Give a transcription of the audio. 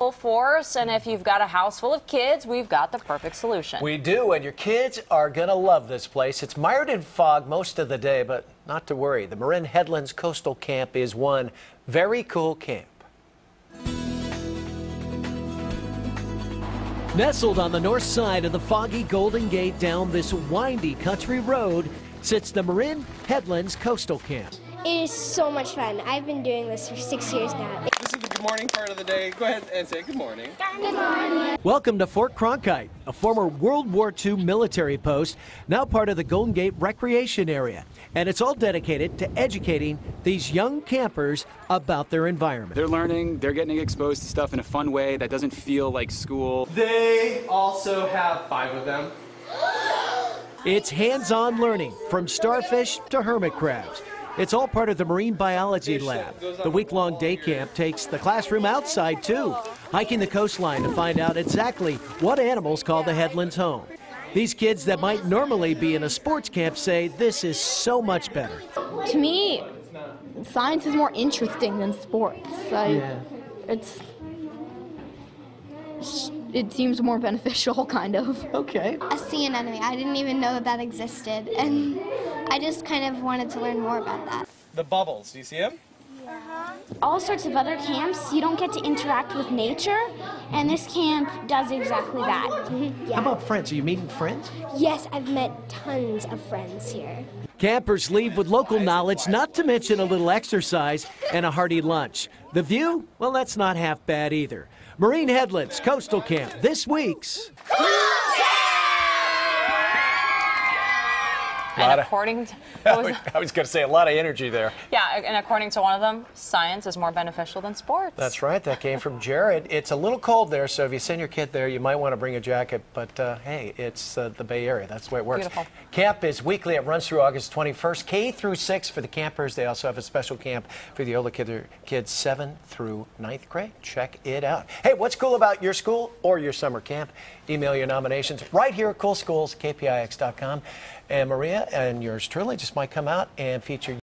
full force, and if you've got a house full of kids, we've got the perfect solution. We do, and your kids are going to love this place. It's mired in fog most of the day, but not to worry. The Marin Headlands Coastal Camp is one very cool camp. Nestled on the north side of the foggy Golden Gate down this windy country road sits the Marin Headlands Coastal Camp. It is so much fun. I've been doing this for six years now. This is the good morning part of the day. Go ahead and say good morning. Good morning. Welcome to Fort Cronkite, a former World War II military post, now part of the Golden Gate Recreation Area. And it's all dedicated to educating these young campers about their environment. They're learning, they're getting exposed to stuff in a fun way that doesn't feel like school. They also have five of them. It's hands on learning from starfish to hermit crabs. It's all part of the Marine Biology Lab. The week long day camp takes the classroom outside too, hiking the coastline to find out exactly what animals call the headlands home. These kids that might normally be in a sports camp say this is so much better. To me, science is more interesting than sports. I, It's it seems more beneficial, kind of. Okay. A sea anemone. I didn't even know that that existed, and I just kind of wanted to learn more about that. The bubbles. Do you see them? Uh-huh. all sorts of other camps, you don't get to interact with nature, and this camp does exactly that. How about friends? Are you meeting friends? Yes, I've met tons of friends here. Campers leave with local knowledge, not to mention a little exercise and a hearty lunch. The view? Well, that's not half bad either. Marin Headlands Coastal Camp, this week's. And according to, was- I was going to say a lot of energy there. yeah, and according to one of them, science is more beneficial than sports. That's right. That came from Jared. It's a little cold there, so if you send your kid there, you might want to bring a jacket. But uh, hey, it's uh, the Bay Area. That's the way it works. Beautiful. Camp is weekly. It runs through August 21st, K through 6 for the campers. They also have a special camp for the older kid, kids 7 through 9th grade. Check it out. Hey, what's cool about your school or your summer camp? Email your nominations right here at Cool Schools, kpix.com. And Maria and yours truly just might come out and feature